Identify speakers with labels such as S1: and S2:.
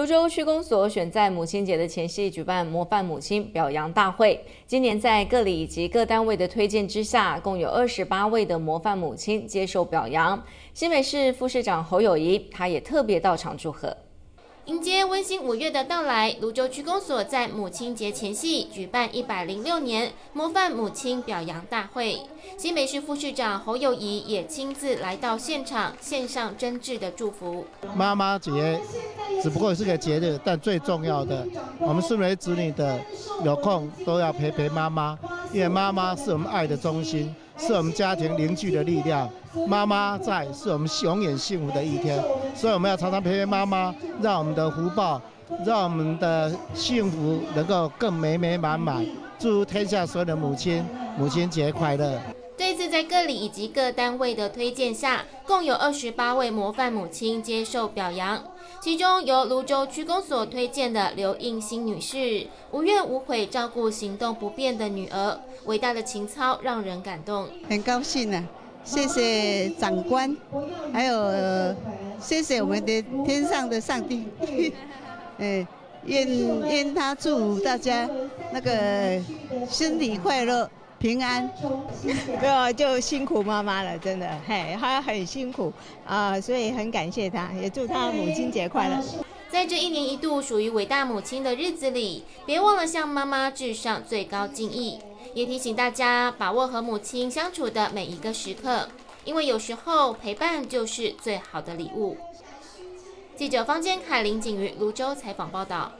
S1: 泸州区公所选在母亲节的前夕举办模范母亲表扬大会。今年在各里以及各单位的推荐之下，共有二十八位的模范母亲接受表扬。新北市副市长侯友谊，他也特别到场祝贺。
S2: 迎接温馨五月的到来，泸州区公所在母亲节前夕举办一百零六年模范母亲表扬大会。新北市副市长侯友谊也亲自来到现场，献上真挚的祝福。
S3: 妈妈节只不过是个节日，但最重要的，我们身为子女的，有空都要陪陪妈妈，因为妈妈是我们爱的中心。是我们家庭凝聚的力量。妈妈在，是我们永远幸福的一天。所以我们要常常陪陪妈妈，让我们的福报，让我们的幸福能够更美美满满。祝天下所有的母亲母亲节快乐。
S2: 这里以及各单位的推荐下，共有二十八位模范母亲接受表扬。其中由泸州区公所推荐的刘应新女士，无怨无悔照顾行动不便的女儿，伟大的情操让人感动。
S4: 很高兴啊！谢谢长官，还有谢谢我们的天上的上帝。嗯，愿愿他祝福大家那个身体快乐。平安，
S5: 没有就辛苦妈妈了，真的，嘿，她很辛苦啊，所以很感谢她，也祝她母亲节快乐。
S2: 在这一年一度属于伟大母亲的日子里，别忘了向妈妈致上最高敬意，也提醒大家把握和母亲相处的每一个时刻，因为有时候陪伴就是最好的礼物。记者方坚凯、林景瑜泸州采访报道。